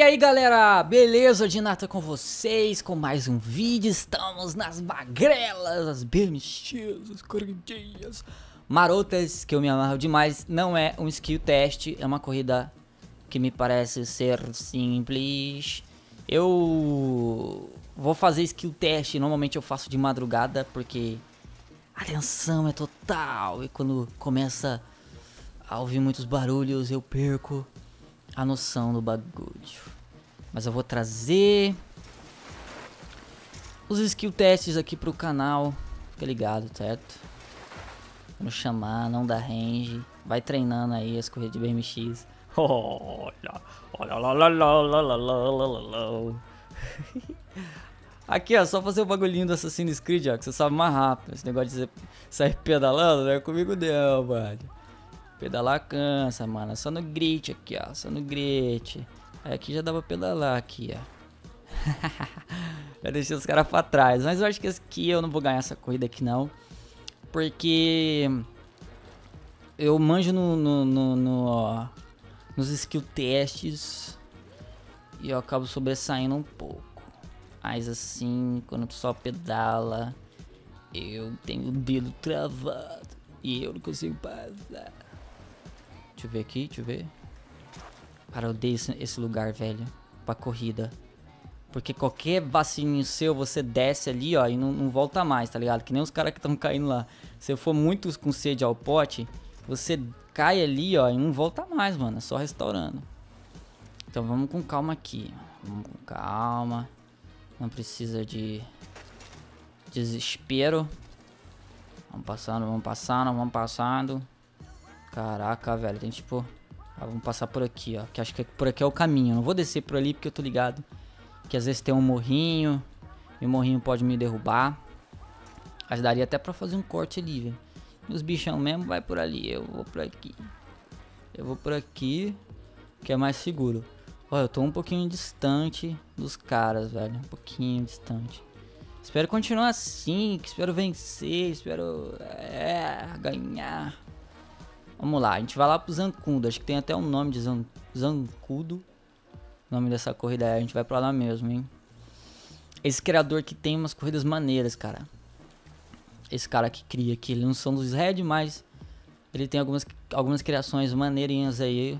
E aí galera, beleza? De nata com vocês, com mais um vídeo, estamos nas magrelas, as BMX, as corridinhas marotas, que eu me amarro demais, não é um skill test, é uma corrida que me parece ser simples. Eu vou fazer skill test, normalmente eu faço de madrugada, porque a tensão é total, e quando começa a ouvir muitos barulhos eu perco a noção do bagulho. Mas eu vou trazer os skill testes aqui pro canal. Fica ligado, certo? Vamos chamar, não dá range. Vai treinando aí as corridas de BMX. Olha, olha, olha, olha, olha, olha, olha. Aqui, ó, só fazer o bagulhinho do Assassin's Creed, ó, que você sabe mais rápido. Esse negócio de sair pedalando, não é comigo não, mano. Pedalar cansa, mano. Só no grit aqui, ó. Só no grit. Aí aqui já dá pra pedalar aqui, ó. já deixei os caras pra trás. Mas eu acho que aqui eu não vou ganhar essa corrida aqui, não. Porque... Eu manjo no, no, no, no ó, nos skill tests. E eu acabo sobressaindo um pouco. Mas assim, quando tu só pedala... Eu tenho o dedo travado. E eu não consigo passar. Deixa eu ver aqui, deixa eu ver. Cara, eu odeio esse, esse lugar, velho. Pra corrida. Porque qualquer vacilinho seu, você desce ali, ó, e não, não volta mais, tá ligado? Que nem os caras que estão caindo lá. Se eu for muito com sede ao pote, você cai ali, ó, e não volta mais, mano. É só restaurando. Então vamos com calma aqui. Vamos com calma. Não precisa de desespero. Vamos passando, vamos passando, vamos passando. Caraca, velho, tem tipo... Ah, vamos passar por aqui, ó. Que acho que por aqui é o caminho. não vou descer por ali porque eu tô ligado. Que às vezes tem um morrinho. E o morrinho pode me derrubar. Mas daria até pra fazer um corte ali, velho. os bichão mesmo vai por ali. Eu vou por aqui. Eu vou por aqui. Que é mais seguro. Ó, eu tô um pouquinho distante dos caras, velho. Um pouquinho distante. Espero continuar assim. Espero vencer. Espero... É... Ganhar. Vamos lá, a gente vai lá pro Zancudo. Acho que tem até um nome de Zan Zancudo. O nome dessa corrida é, a gente vai pra lá mesmo, hein? Esse criador que tem umas corridas maneiras, cara. Esse cara que cria aqui, ele não são dos Red, mas ele tem algumas, algumas criações maneirinhas aí.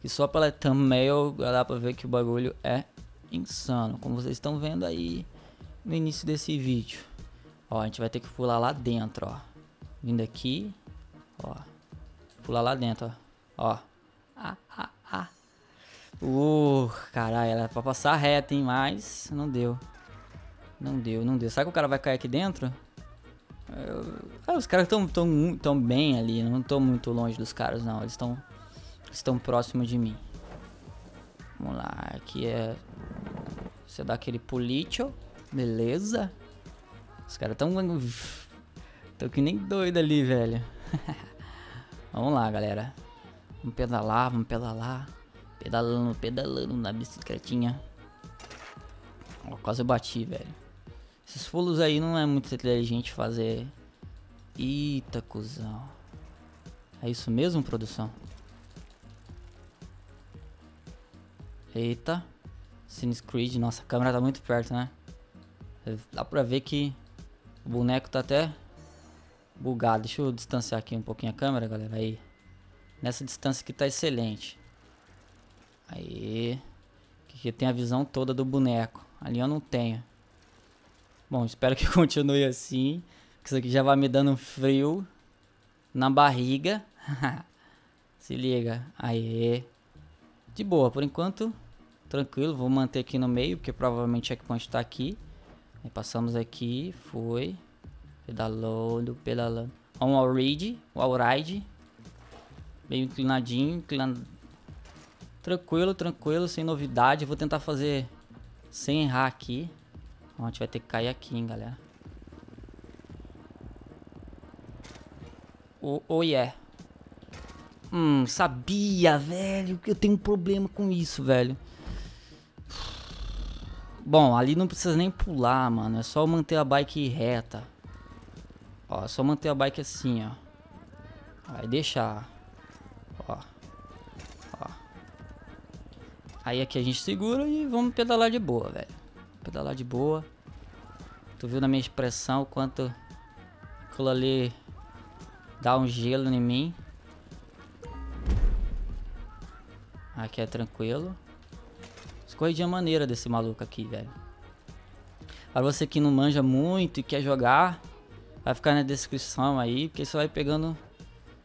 Que só pela thumbnail dá pra ver que o bagulho é insano. Como vocês estão vendo aí no início desse vídeo. Ó, a gente vai ter que pular lá dentro, ó. Vindo aqui, ó. Pular lá dentro, ó. Ó. Ah, ah, ah. Uh, caralho, era pra passar reto, hein? Mas não deu. Não deu, não deu. Será que o cara vai cair aqui dentro? Eu... Ah, os caras estão tão, tão bem ali. Não tô muito longe dos caras, não. Eles estão estão próximos de mim. Vamos lá. Aqui é... Você dá aquele pulito. Beleza. Os caras tão... Tão que nem doido ali, velho. Vamos lá, galera. Vamos pedalar, vamos pedalar. Pedalando, pedalando na bicicletinha. Ó, quase eu bati, velho. Esses pulos aí não é muito inteligente fazer. Eita, cuzão. É isso mesmo, produção? Eita. Sinus Creed. Nossa, a câmera tá muito perto, né? Dá pra ver que o boneco tá até bugado. Deixa eu distanciar aqui um pouquinho a câmera, galera. Aí. Nessa distância aqui tá excelente. Aí. Aqui tem a visão toda do boneco. Ali eu não tenho. Bom, espero que continue assim. Que isso aqui já vai me dando frio na barriga. Se liga. Aí. De boa, por enquanto. Tranquilo, vou manter aqui no meio, porque provavelmente o checkpoint tá aqui. Aí passamos aqui, foi. Pedalando, pedalando. Um all-ride, um all-ride. Meio inclinadinho, inclinado. Tranquilo, tranquilo, sem novidade. Vou tentar fazer sem errar aqui. a gente vai ter que cair aqui, hein, galera. Oh, oh yeah. Hum, sabia, velho, que eu tenho um problema com isso, velho. Bom, ali não precisa nem pular, mano. É só manter a bike reta. Ó, só manter a bike assim, ó. Vai deixar. Ó. Ó. Aí aqui a gente segura e vamos pedalar de boa, velho. Pedalar de boa. Tu viu na minha expressão o quanto aquilo ali dá um gelo em mim. Aqui é tranquilo. Escorridinha maneira desse maluco aqui, velho. Para você que não manja muito e quer jogar, vai ficar na descrição aí, porque você vai pegando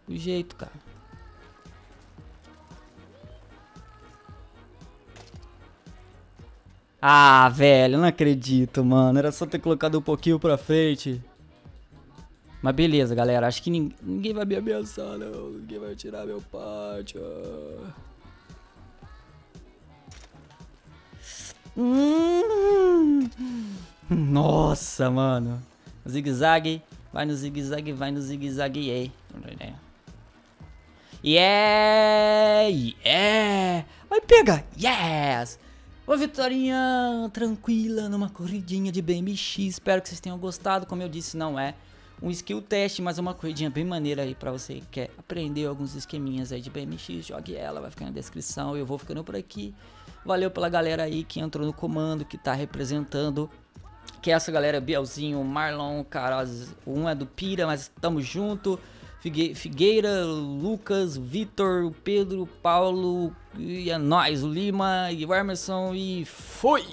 o jeito, cara. Ah, velho, não acredito, mano. Era só ter colocado um pouquinho pra frente. Mas beleza, galera. Acho que ninguém, ninguém vai me ameaçar, não. Ninguém vai tirar meu pátio. Hum. Nossa, mano. Zigue-zague. Vai no zigue-zague, vai no zigue-zague. Yeah. Yeah! Yeah! Vai pegar! Yes! Uma vitória tranquila numa corridinha de BMX. Espero que vocês tenham gostado. Como eu disse, não é um skill test, mas é uma corridinha bem maneira aí pra você que quer aprender alguns esqueminhas aí de BMX. Jogue ela, vai ficar na descrição. Eu vou ficando por aqui. Valeu pela galera aí que entrou no comando, que tá representando. Que é essa galera, Bielzinho, Marlon, Caras, um é do Pira, mas tamo junto. Figueira, Lucas, Vitor, Pedro, Paulo, e é nóis, o Lima e o Emerson e foi!